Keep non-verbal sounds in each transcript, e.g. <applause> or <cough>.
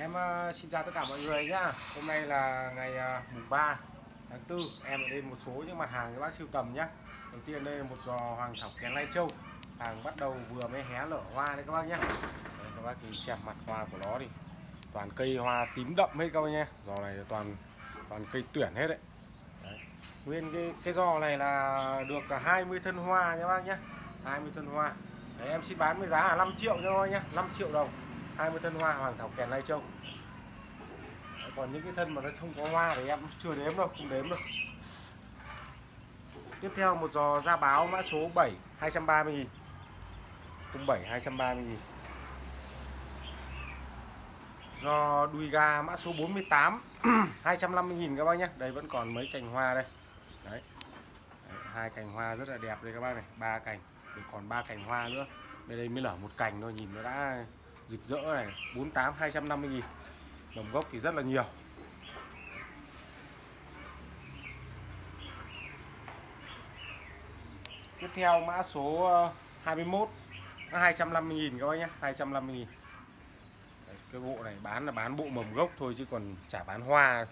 Em ờ, xin chào tất cả mọi người nhá. Hôm nay là ngày ờ, mùng 3 tháng 4. Em lên một số những mặt hàng các bác siêu tầm nhá. Đầu tiên đây là một giò hoàng thảo kén lai châu. Hàng bắt đầu vừa mới hé lở hoa đấy các bác nhá. Đây, các bác nhìn xem mặt hoa của nó đi. Toàn cây hoa tím đậm hết các bác nhá. Giò này toàn toàn cây tuyển hết đấy. đấy. Nguyên cái cái giò này là được ờ, cả 20 thân hoa nhá bác nhá. 20 thân hoa. Đấy, em xin bán với giá là 5 triệu thôi nhá, 5 triệu đồng 20 thân hoa hoàng thảo kèn lai châu. Đấy, còn những cái thân mà nó không có hoa thì em chưa đếm đâu không đếm đâu. Tiếp theo một giò ra báo mã số 7 230 nghìn. 07 230 nghìn. Giò đùi gà mã số 48 250 <clears throat> nghìn các bác nhé. Đây vẫn còn mấy cành hoa đây. Đấy, hai cành hoa rất là đẹp đây các bác này ba cành. Thì còn ba cành hoa nữa. Đây đây mới nở một cành thôi nhìn nó đã rực rỡ này 48 250 nghìn. Đồng gốc thì rất là nhiều. Tiếp theo mã số ờ, 21 250 nghìn các bác nhé 250 nghìn. Đấy, cái bộ này bán là bán bộ mầm gốc thôi chứ còn chả bán hoa.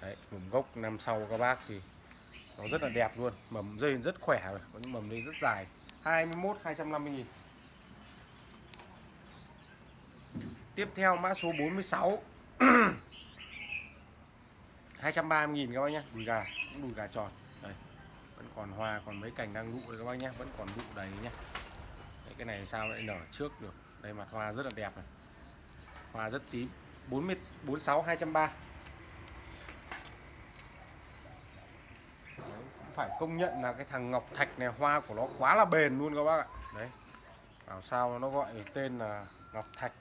Đấy, mầm gốc năm sau các bác thì nó rất là đẹp luôn. Mầm dây rất khỏe rồi có những mầm đây rất dài. 21 250 nghìn. Tiếp theo mã số 46 230 <clears throat> nghìn các bác nhé. Đùi gà, cũng đùi gà tròn. Đây, Vẫn còn hoa, còn mấy cành đang nụ đấy các bác nhé. Vẫn còn nụ đầy nhé. Đấy, Cái này sao lại nở trước được? Đây mặt hoa rất là đẹp này. Hoa rất tím. 40, 46 230 Phải công nhận là cái thằng Ngọc Thạch này Hoa của nó quá là bền luôn các bác ạ. Đấy Bảo sao nó gọi tên là Ngọc Thạch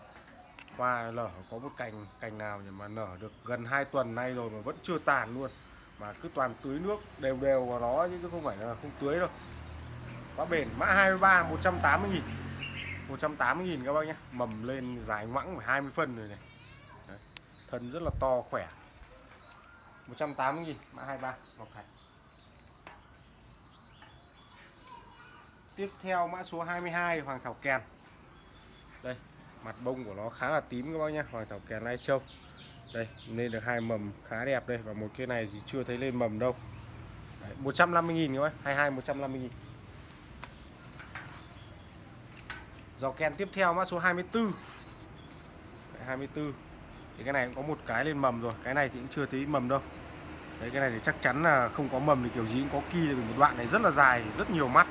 hoa lở có một cành cành nào mà nở được gần 2 tuần nay rồi mà vẫn chưa tàn luôn. Mà cứ toàn tưới nước đều đều vào nó chứ không phải là không tưới đâu. Quá bền. Mã 23 180 nghìn. 180 nghìn các bác nhé. Mầm lên dài ngoãng 20 phân rồi này. Đấy. thân rất là to, khỏe. 180 nghìn. Mã 23 Ngọc Thạch. Tiếp theo mã số 22 Hoàng Thảo Kèn. Đây mặt bông của nó khá là tím các bác nhá hoàng thảo kèn lai châu. Đây lên được hai mầm khá đẹp đây và một cái này thì chưa thấy lên mầm đâu. Đấy, 150.000 các bác 22 150.000 Dò kèn tiếp theo mã số 24 Đấy, 24 thì cái này cũng có một cái lên mầm rồi cái này thì cũng chưa thấy mầm đâu. Đấy cái này thì chắc chắn là không có mầm thì kiểu gì cũng có kỳ được một đoạn này rất là dài rất nhiều mắt.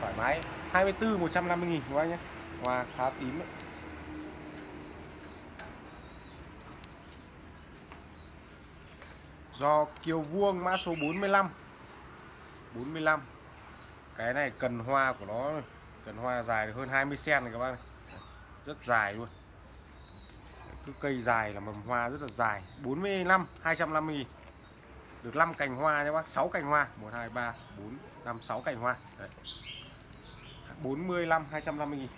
Thoải mái 24 150 000 các bác nhé hoa khá tím đấy. Do kiều vuông mã số 45 45 cái này cần hoa của nó cần hoa dài hơn 20 cm này các bác này. Rất dài luôn. Cứ cây dài là mầm hoa rất là dài. 45 250 nghìn được 5 cành hoa nhé bác. 6 cành hoa. 1 2 3 4 5 6 cành hoa. Đấy. 45 250 nghìn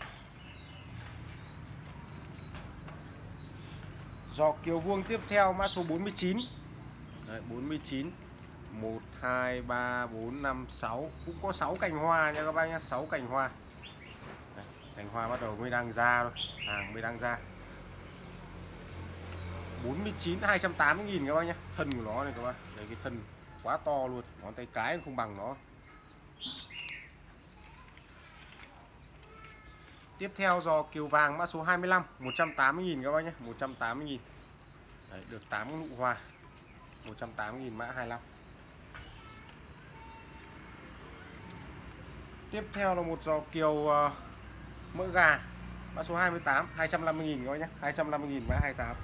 Giò kiều vuông tiếp theo mã số 49 Đấy, 49 1 2 3 4 5 6 cũng có 6 cành hoa nha các bác nhé 6 cành hoa. Đấy, cành hoa bắt đầu mới đang ra thôi. Hàng mới đang ra. 49 280 nghìn các bác nhé thân của nó này các bác. Đấy, cái thân quá to luôn. Ngón tay cái không bằng nó. Tiếp theo giò kiều vàng mã số 25 180 nghìn các bác nhé 180 nghìn. Đấy, được 8 nụ hoa. 180.000 mã 25 Tiếp theo là một giò kiều uh, mỡ gà mã số 28 250.000 các nhé. 250.000 mã 28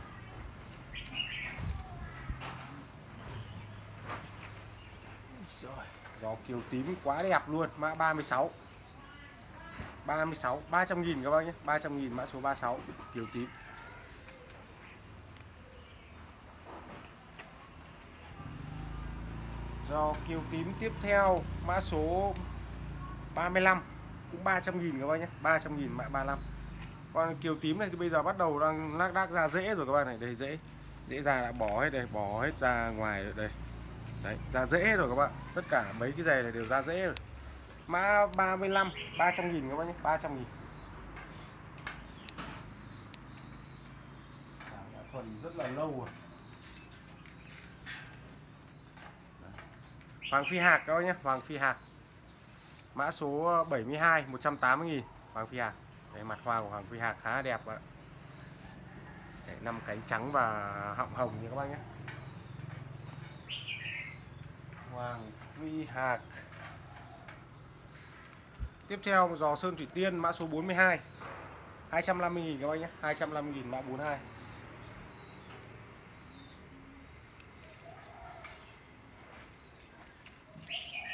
Rồi, giò kiều tím quá đẹp luôn mã 36 36 300 000 các bác nhé. 300 000 mã số 36 kiều tím. Do kiều tím tiếp theo, mã số 35 cũng 300 nghìn các bác nhé 300 nghìn mã 35 còn kiều tím này thì bây giờ bắt đầu đang lác đác ra rễ rồi các bạn này, đây dễ dễ ra đã bỏ hết đây, bỏ hết ra ngoài rồi đây. Đấy, ra rễ rồi các bạn, tất cả mấy cái giày này đều ra rễ rồi. Mã 35 300 nghìn các bác nhé 300 nghìn. Phần rất là lâu rồi. Hoàng phi hạc các bác nhé Hoàng phi hạc mã số ờ, 72 180 nghìn Hoàng phi hạc Đấy, mặt hoa của Hoàng phi hạc khá đẹp ạ. Đấy, năm cánh trắng và họng hồng như các bác nhé. Hoàng phi hạc Tiếp theo giò sơn thủy tiên mã số 42 250 nghìn các bác nhé 250 nghìn mã 42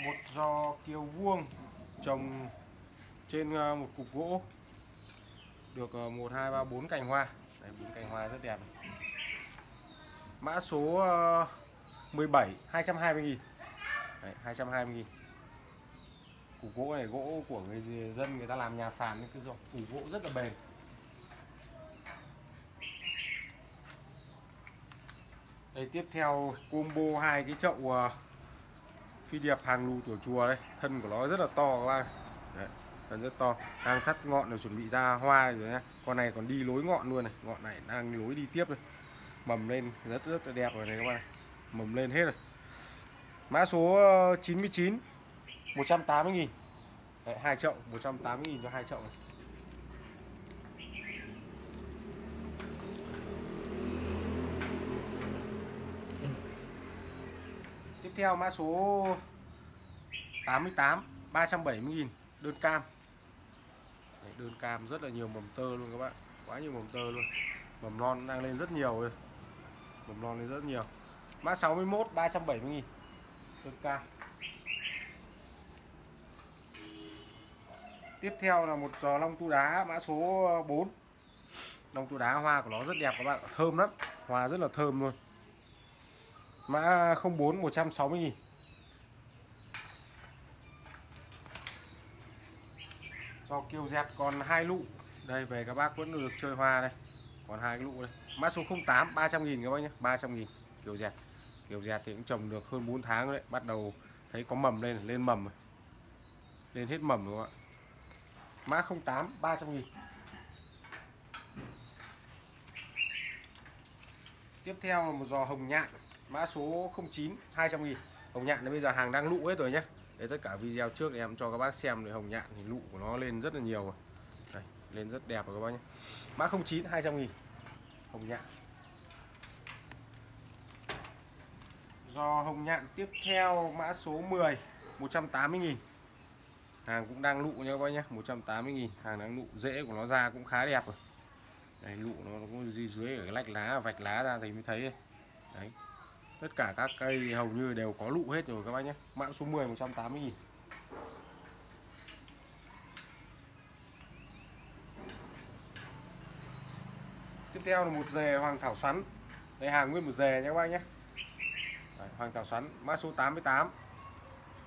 một giò kiều vuông trồng trên ờ, một cục gỗ được 1 2 3 4 cành hoa. Đấy, bốn cành hoa rất đẹp. Mã số 17 220 000 Đấy, 220 000 Cục gỗ này gỗ của người dân người ta làm nhà sàn nên cứ dòng củ gỗ rất là bền. Đây tiếp theo combo hai cái chậu ờ, phi điệp hàng lù tiểu chùa đây thân của nó rất là to các bạn. Đấy, thân rất to. Đang thắt ngọn rồi chuẩn bị ra hoa rồi nhá. Con này còn đi lối ngọn luôn này. Ngọn này đang lối đi tiếp đây. Mầm lên rất rất là đẹp rồi này các bạn mầm lên hết rồi. Mã số ờ, 99 180 nghìn. Đấy, hai chậu 180 nghìn cho hai chậu này. Theo mã số 88 370 nghìn đơn cam. Đấy, đơn cam rất là nhiều mầm tơ luôn các bạn. Quá nhiều mầm tơ luôn. Mầm non đang lên rất nhiều rồi. Mầm non lên rất nhiều. Mã 61 370 nghìn đơn cam. Tiếp theo là một giò long tu đá mã số 4 long tu đá hoa của nó rất đẹp các bạn thơm lắm. Hoa rất là thơm luôn. Mã 04 160 nghìn. Do kêu dẹt còn hai lụ. Đây, về các bác vẫn được chơi hoa đây. Còn hai cái lụ đây. Mã số 08 300 nghìn các bác nhé. 300 nghìn kiều dẹt. Kiều dẹt thì cũng trồng được hơn 4 tháng rồi đấy. Bắt đầu thấy có mầm lên lên mầm rồi. Lên hết mầm rồi các bạn. Mã 08 300 nghìn. Tiếp theo là một giò hồng nhạn mã số 09 200 nghìn. Hồng nhạn bây giờ hàng đang lụ hết rồi nhé Đấy, tất cả video trước thì em cho các bác xem thì hồng nhạn thì lụ của nó lên rất là nhiều rồi. Đây, lên rất đẹp rồi các bác nhé mã 09 200 nghìn. Hồng nhạn. Do hồng nhạn tiếp theo mã số 10 180 nghìn. Hàng cũng đang lụ nha các bác nhé 180 nghìn. Hàng đang lụ rễ của nó ra cũng khá đẹp rồi. Đấy, lụ nó cũng di dưới ở cái lách lá vạch lá ra thì mới thấy. Đấy tất cả các cây hầu như đều có lụ hết rồi các bác nhé. Mã số 10 180 nghìn. Tiếp theo là một dề hoàng thảo xoắn. Đây hàng nguyên một dề nhé các bác nhé. Đấy, hoàng thảo xoắn mã số 88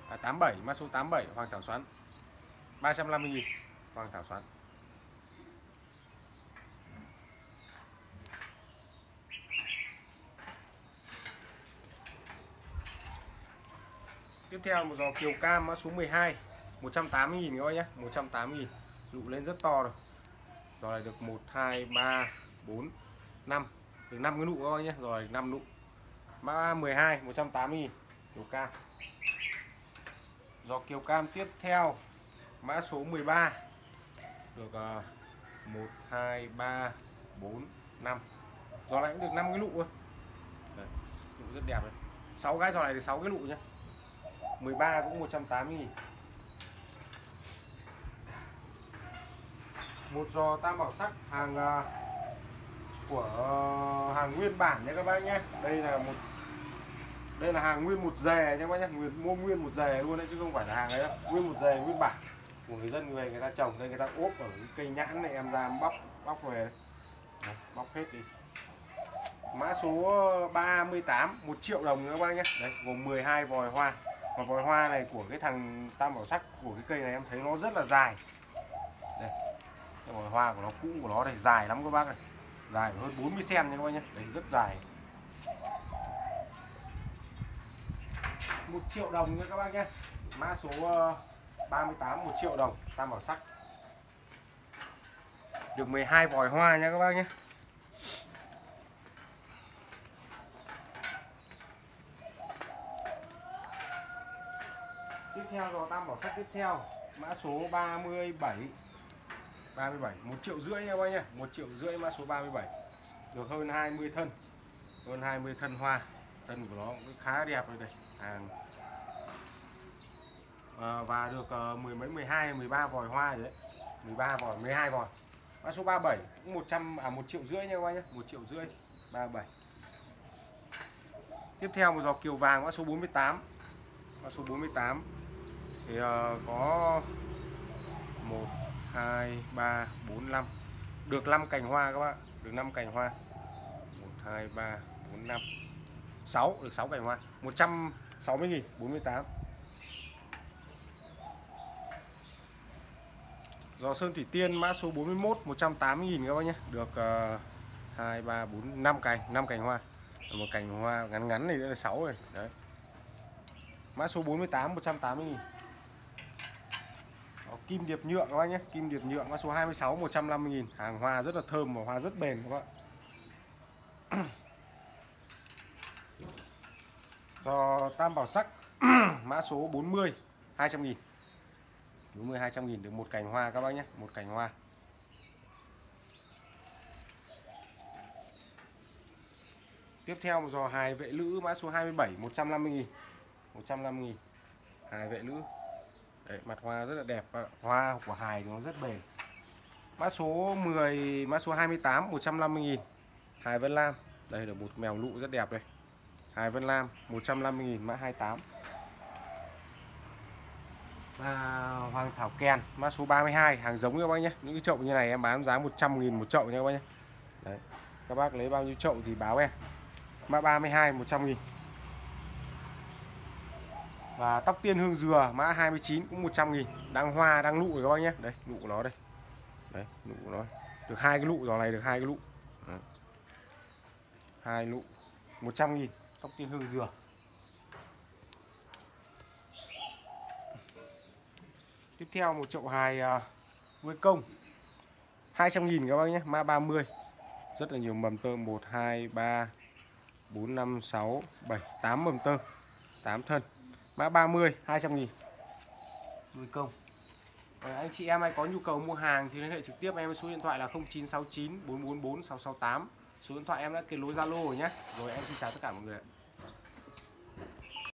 à, 87 mã số 87 hoàng thảo xoắn. 350 nghìn hoàng thảo xoắn. Tiếp theo một giò kiều cam mã số 12 180 000 các bác nhé 180 000 Dụ lên rất to rồi. Giò này được 1 2 3 4 5 Được 5 cái nụ các bác nhé giò này 5 nụ. Mã 12 180 000 Kiều cam. Giò kiều cam tiếp theo Mã số 13 Được 1 2 3 4 5 Giò này cũng được 5 cái nụ luôn Đấy, Nụ rất đẹp đấy. 6 cái giò này được 6 cái nụ nhé. 13 cũng 180 nghìn. Một giò tam bảo sắc hàng uh, của uh, hàng nguyên bản nha các bác nhé. Đây là một đây là hàng nguyên một dề nha các bác nhé. Nguyên mua nguyên một dề luôn đấy chứ không phải là hàng ấy đâu. Nguyên một dề nguyên bản. Của người dân về người ta trồng đây người ta ốp ở cây nhãn này em ra bóc bóc về. Đấy, bóc hết đi. Mã số 38 1 triệu đồng các bác nhé. Đấy gồm 12 vòi hoa và vòi hoa này của cái thằng tam bảo sắc của cái cây này em thấy nó rất là dài. Đây, cái vòi hoa của nó cũ của nó này, dài lắm các bác này dài hơn 40 cm nha các bác nhé đấy, rất dài. Một triệu đồng nha các bác nhé mã số ờ, 38 1 triệu đồng, tam bảo sắc. Được 12 vòi hoa nha các bác nhé tiếp theo dò tam bảo sắt tiếp theo. Mã số 37 37 1 triệu rưỡi nha các bác nhá một triệu rưỡi mã số 37 được hơn 20 thân. Hơn 20 thân hoa. Thân của nó cũng khá đẹp rồi đây. Hàng à, và được uh, mười mấy 12 13 vòi hoa rồi đấy. 13 vòi 12 vòi. Mã số 37 cũng 100 à 1 triệu rưỡi nha các bác nhé 1 triệu rưỡi 37 tiếp theo một giò kiều vàng mã số 48 mã số 48 thì uh, có 1 2 3 4 5 được 5 cành hoa các bạn được 5 cành hoa. 1 2 3 4 5 6 được 6 cành hoa. 160 nghìn 48 Giò Sơn Thủy Tiên mã số 41 180 nghìn các bác nhé. Được uh, 2, 3, 4, 5 cành 5 cành hoa. Một cành hoa ngắn ngắn này nữa là 6 rồi. Đấy. Mã số 48 180 nghìn. Đó, Kim điệp nhượng các bác nhé. Kim điệp nhượng mã số 26 150 nghìn. Hàng hoa rất là thơm và hoa rất bền các bạn <clears throat> do Tam Bảo Sắc, <clears throat> mã số 40 200 nghìn. 40 200 nghìn được một cành hoa các bác nhé, một cành hoa. Tiếp theo một giò hài vệ lữ, mã số 27 150 000 150 000 hài vệ lữ. Đấy, mặt hoa rất là đẹp. Hoa của hài nó rất bền. Mã số 10 mã số 28 150 000 hài Vân Lam. Đây là một mèo lụ rất đẹp đây. Hài Vân Lam 150 000 mã 28 và Hoàng Thảo ken mã số 32 hàng giống các bác nhé. Những cái chậu như này em bán giá 100 000 một chậu nha các bác nhé. Đấy. các bác lấy bao nhiêu chậu thì báo em. Mã 32 100 000 và tóc tiên hương dừa mã 29 cũng 100 nghìn. Đang hoa đang lụ rồi các bác nhé. Đây lụ của nó đây. Đấy lụ của nó. Được hai cái lụ giò này được hai cái lụ. Đấy. hai lụ 100 nghìn. Tóc tiên hương dừa. Tiếp theo một chậu hài uh, công. 200 nghìn các bác nhé mã 30 rất là nhiều mầm tơ 1 2 3 4 5 6 7 8 mầm tơ 8 thân mã 30 200 nghìn. Nuôi công. À, anh chị em ai có nhu cầu mua hàng thì liên hệ trực tiếp em số điện thoại là 0969 444 668 số điện thoại em đã kết nối Zalo rồi nhé. Rồi em xin chào tất cả mọi người